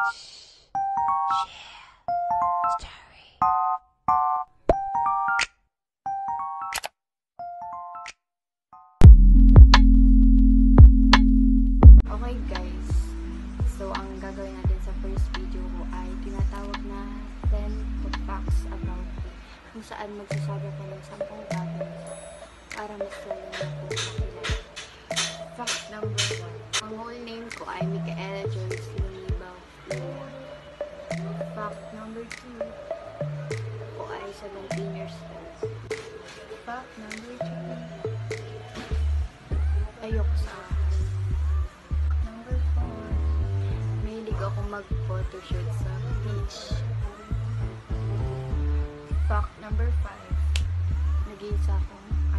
Okay guys, so ang gagawin natin sa first video ko ay tinatawag na 10 to facts about. Kung saan magsasabi ko ng 10 bagay para mas lalo na po. Fact number 2. Ako ay 17 years old. Fact number 3. Ayoko sa Number 4. Mahilig ako mag-photoshoot sa beach. Fact number 5. Nag-iisa akong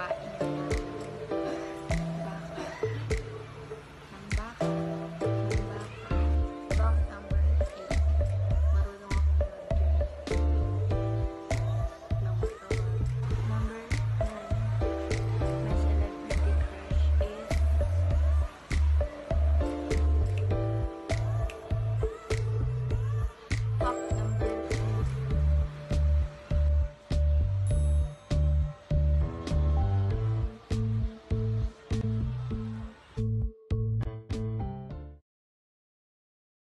kain na.